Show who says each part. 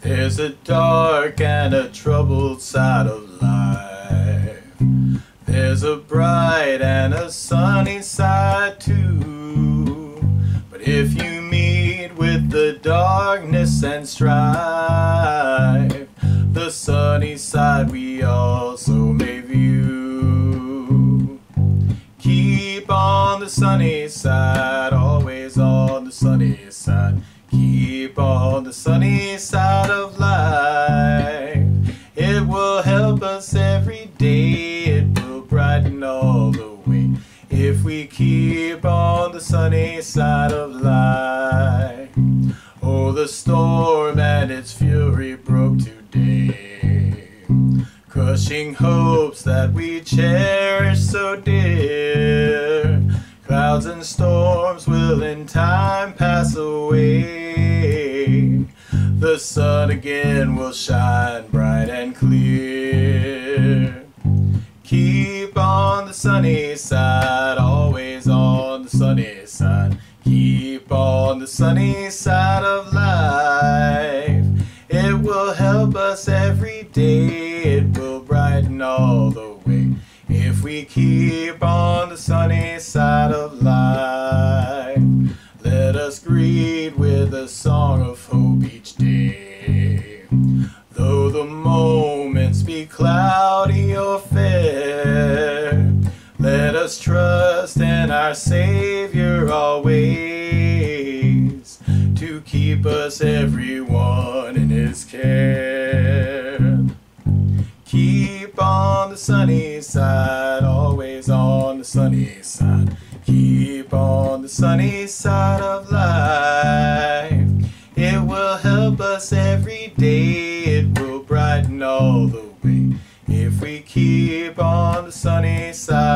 Speaker 1: There's a dark and a troubled side of life. There's a bright and a sunny side too. But if you meet with the darkness and strife, the sunny side we also may view. Keep on the sunny side, on the sunny side. Keep on the sunny side of life. It will help us every day. It will brighten all the way. If we keep on the sunny side of life. Oh, the storm and its fury broke today. Crushing hopes that we cherish so dear. Clouds and storms will in time The sun again will shine bright and clear. Keep on the sunny side, always on the sunny side. Keep on the sunny side of life. It will help us every day, it will brighten all the way. If we keep on the sunny side of life, let us greet us trust in our Savior always to keep us everyone in His care. Keep on the sunny side, always on the sunny side. Keep on the sunny side of life. It will help us every day, it will brighten all the way. If we keep on the sunny side